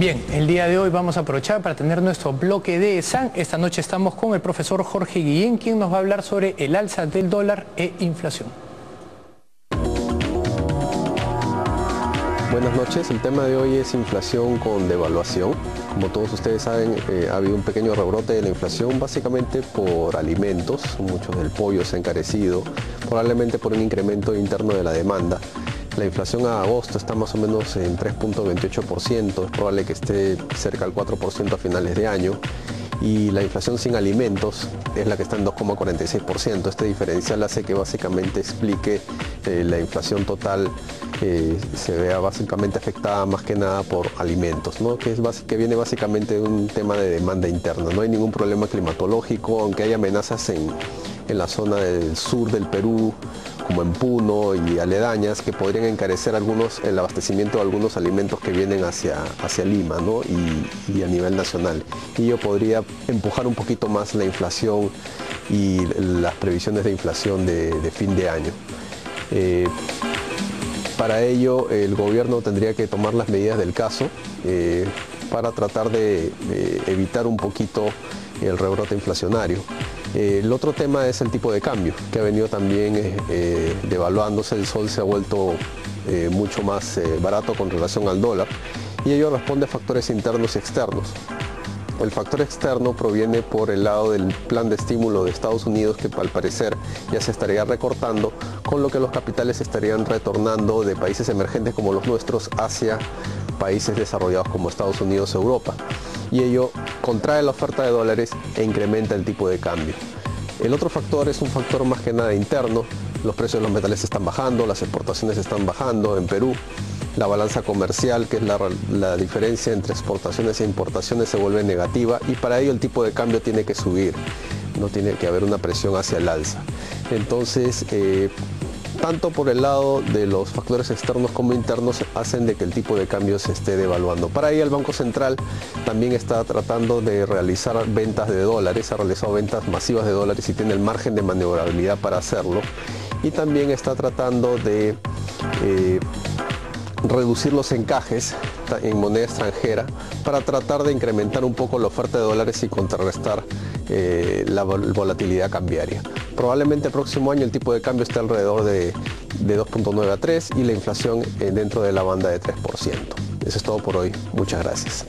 Bien, el día de hoy vamos a aprovechar para tener nuestro bloque de SAN. Esta noche estamos con el profesor Jorge Guillén, quien nos va a hablar sobre el alza del dólar e inflación. Buenas noches, el tema de hoy es inflación con devaluación. Como todos ustedes saben, eh, ha habido un pequeño rebrote de la inflación básicamente por alimentos, muchos del pollo se ha encarecido, probablemente por un incremento interno de la demanda. La inflación a agosto está más o menos en 3.28%, es probable que esté cerca del 4% a finales de año y la inflación sin alimentos es la que está en 2,46%. Este diferencial hace que básicamente explique eh, la inflación total eh, se vea básicamente afectada más que nada por alimentos, que, viene básicamente de un tema de demanda interna. No hay ningún problema climatológico, aunque hay amenazas en, en la zona del sur del Perú, como en Puno y aledañas, que podrían encarecer algunos, el abastecimiento de algunos alimentos que vienen hacia, hacia Lima y, a nivel nacional. Y ello podría empujar un poquito más la inflación y las previsiones de inflación de, fin de año. Eh, para ello el gobierno tendría que tomar las medidas del caso eh, para tratar de evitar un poquito el rebrote inflacionario. Eh, el otro tema es el tipo de cambio, que ha venido también eh, devaluándose, el sol se ha vuelto mucho más barato con relación al dólar y ello responde a factores internos y externos. El factor externo proviene por el lado del plan de estímulo de Estados Unidos que al parecer ya se estaría recortando, con lo que los capitales estarían retornando de países emergentes como los nuestros hacia países desarrollados como Estados Unidos, Europa. Y ello contrae la oferta de dólares e incrementa el tipo de cambio. El otro factor es un factor más que nada interno, los precios de los metales están bajando, las exportaciones están bajando en Perú, la balanza comercial, que es la, diferencia entre exportaciones e importaciones, se vuelve negativa y para ello el tipo de cambio tiene que subir, no tiene que haber una presión hacia el alza. Entonces, eh, tanto por el lado de los factores externos como internos hacen de que el tipo de cambio se esté devaluando. Para ello el Banco Central también está tratando de realizar ventas de dólares, ha realizado ventas masivas de dólares y tiene el margen de maniobrabilidad para hacerlo. Y también está tratando de eh, reducir los encajes en moneda extranjera para tratar de incrementar un poco la oferta de dólares y contrarrestar eh, la volatilidad cambiaria. Probablemente el próximo año el tipo de cambio esté alrededor de, de 2.9 a 3 y la inflación eh, dentro de la banda de 3%. Eso es todo por hoy. Muchas gracias.